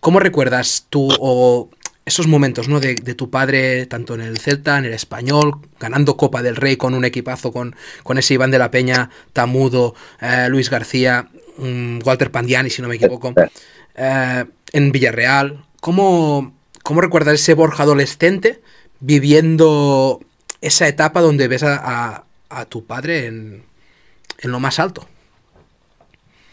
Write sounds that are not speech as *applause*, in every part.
¿cómo recuerdas tú o esos momentos ¿no? de, tu padre, tanto en el Celta, en el Español, ganando Copa del Rey con un equipazo, con, con ese Iván de la Peña, Tamudo, eh, Luis García, mm, Walter Pandiani, si no me equivoco, eh, en Villarreal? ¿Cómo, ¿Cómo recuerdas ese Borja adolescente viviendo esa etapa donde ves a, tu padre en, en, lo más alto?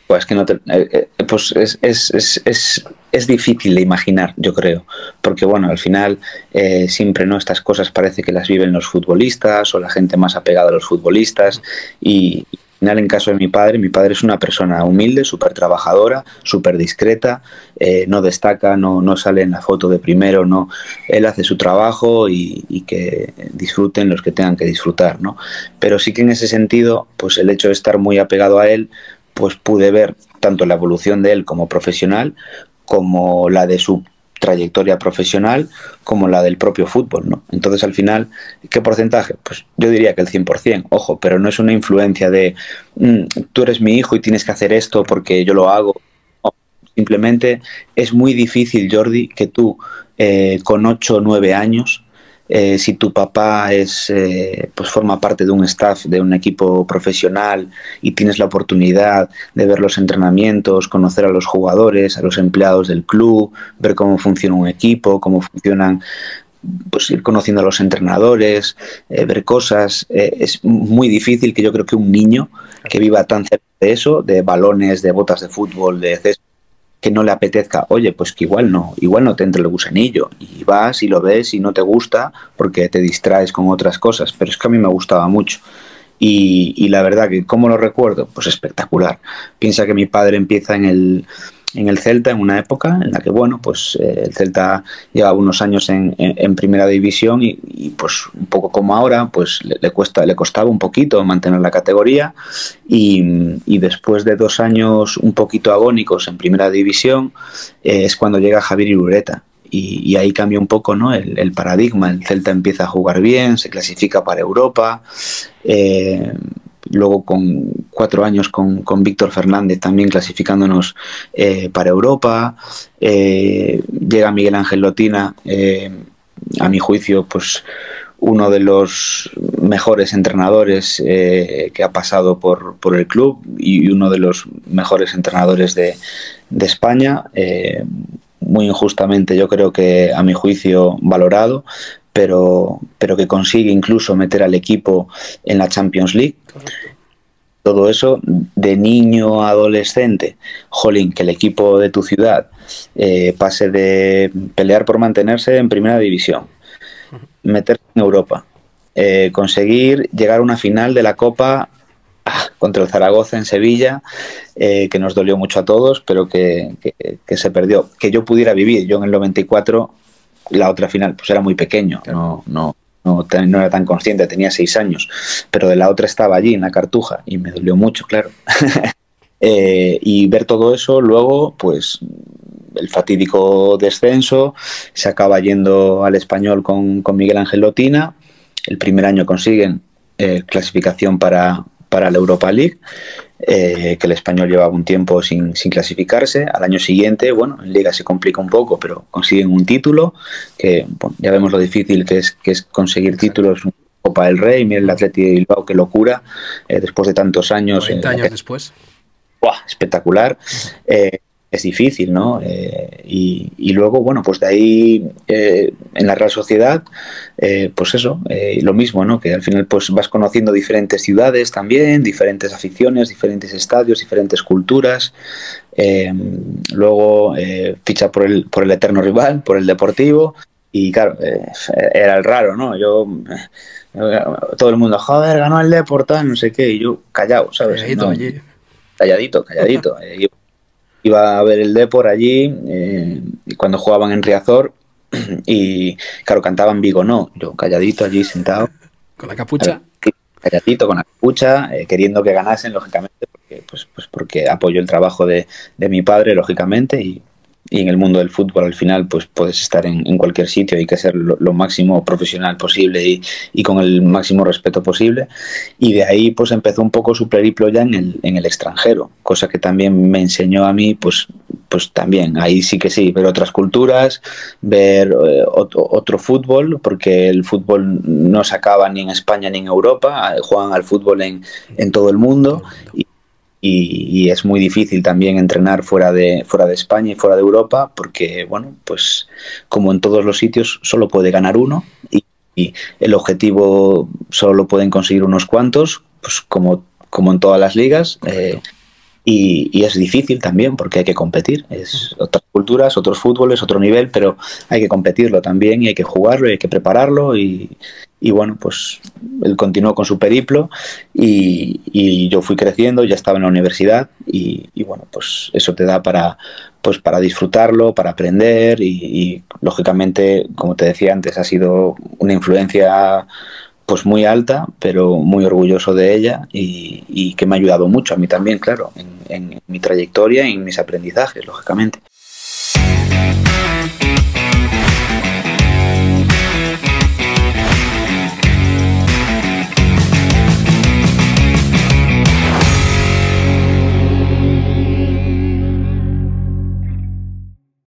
Pues que no te, eh, eh, pues es, es, es, es, difícil de imaginar, yo creo, porque bueno, al final eh, siempre no estas cosas parece que las viven los futbolistas o la gente más apegada a los futbolistas. Y, final, en caso de mi padre, mi padre es una persona humilde, súper trabajadora, súper discreta, eh, no destaca, no, no, sale en la foto de primero, no, él hace su trabajo y, que disfruten los que tengan que disfrutar, ¿no? Pero sí que en ese sentido, pues el hecho de estar muy apegado a él, pues pude ver tanto la evolución de él como profesional, como la de su trayectoria profesional como la del propio fútbol, ¿no? Entonces, al final, ¿qué porcentaje? Pues yo diría que el 100%, ojo, pero no es una influencia de mm, tú eres mi hijo y tienes que hacer esto porque yo lo hago. simplemente es muy difícil, Jordi, que tú eh, con 8 o 9 años eh, si tu papá es, eh, pues forma parte de un staff, de un equipo profesional y tienes la oportunidad de ver los entrenamientos, conocer a los jugadores, a los empleados del club, ver cómo funciona un equipo, cómo funcionan pues ir conociendo a los entrenadores, eh, ver cosas. es muy difícil que yo creo que un niño que viva tan cerca de eso, de balones, de botas de fútbol, de césped, que no le apetezca, oye, pues que igual no, igual no te entre el gusanillo y vas y lo ves y no te gusta porque te distraes con otras cosas, pero es que a mí me gustaba mucho. Y, y la verdad que, ¿cómo lo recuerdo? Pues espectacular. Piensa que mi padre empieza en el, en el Celta en una época en la que, bueno, pues eh, el Celta lleva unos años en, primera división y, pues un poco como ahora, pues le, cuesta, le costaba un poquito mantener la categoría y, después de dos años un poquito agónicos en primera división eh, es cuando llega Javier Irureta. Y, ahí cambia un poco ¿no? el, paradigma. El Celta empieza a jugar bien, se clasifica para Europa, eh, luego con cuatro años con, Víctor Fernández también clasificándonos eh, para Europa, eh, llega Miguel Ángel Lotina, eh, a mi juicio, pues uno de los mejores entrenadores que ha pasado por, por, el club y uno de los mejores entrenadores de, de España. muy injustamente, yo creo que a mi juicio valorado, pero, pero que consigue incluso meter al equipo en la Champions League. Todo eso de niño a adolescente, jolín, que el equipo de tu ciudad eh, pase de pelear por mantenerse en primera división, meterse en Europa, eh, conseguir llegar a una final de la Copa ah, contra el Zaragoza en Sevilla, eh, que nos dolió mucho a todos, pero que, que, se perdió. Que yo pudiera vivir, yo en el 94 la otra final pues era muy pequeño, no, no, no, era tan consciente, tenía seis años, pero de la otra estaba allí en la cartuja y me dolió mucho, claro. *laughs* Eh, y ver todo eso, luego, pues el fatídico descenso, se acaba yendo al español con, con Miguel Ángel Lotina, el primer año consiguen eh, clasificación para, para la Europa League eh, que el español llevaba un tiempo sin, clasificarse. Al año siguiente, bueno, en Liga se complica un poco, pero consiguen un título, que ya vemos lo difícil que es, que es conseguir títulos. Copa del Rey, mira el Atleti de Bilbao, qué locura, eh, después de tantos años. 20 años después. espectacular es difícil, ¿no? Eh, y, luego, bueno, pues de ahí eh, en la Real Sociedad, eh, pues eso, lo mismo, ¿no? Que al final pues vas conociendo diferentes ciudades también, diferentes aficiones, diferentes estadios, diferentes culturas. luego ficha por el, por el eterno rival, por el Deportivo. Y claro, era el raro, ¿no? Yo, todo el mundo, joder, ganó el Deportivo, no sé qué, y yo callado, ¿sabes? Calladito, calladito, calladito iba a ver el Depor allí eh, cuando jugaban en Riazor *clears throat* y claro, cantaban Vigo no, yo calladito allí sentado. Con la capucha. Calladito, con la capucha, eh, queriendo que ganasen, lógicamente, porque, pues, pues porque apoyo el trabajo de, mi padre, lógicamente, y, y en el mundo del fútbol al final pues puedes estar en, cualquier sitio, hay que ser lo, máximo profesional posible y, y, con el máximo respeto posible. Y de ahí pues empezó un poco su periplo ya en el, en el extranjero, cosa que también me enseñó a mí pues pues también, ahí sí que sí, ver otras culturas, ver eh, otro, fútbol, porque el fútbol no se acaba ni en España ni en Europa, juegan al fútbol en, en todo el mundo. Y, y, es muy difícil también entrenar fuera de, fuera de España y fuera de Europa, porque, bueno, pues como en todos los sitios solo puede ganar uno y, el objetivo solo lo pueden conseguir unos cuantos, pues como, como en todas las ligas. Eh, y, es difícil también porque hay que competir. Es otras culturas, otros fútboles, otro nivel, pero hay que competirlo también y hay que jugarlo y hay que prepararlo. Y, bueno, pues él continuó con su periplo y, yo fui creciendo, ya estaba en la universidad y, bueno, pues eso te da para, pues para disfrutarlo, para aprender y lógicamente, como te decía antes, ha sido una influencia pues muy alta, pero muy orgulloso de ella y, que me ha ayudado mucho a mí también, claro, en, en mi trayectoria y en mis aprendizajes, lógicamente.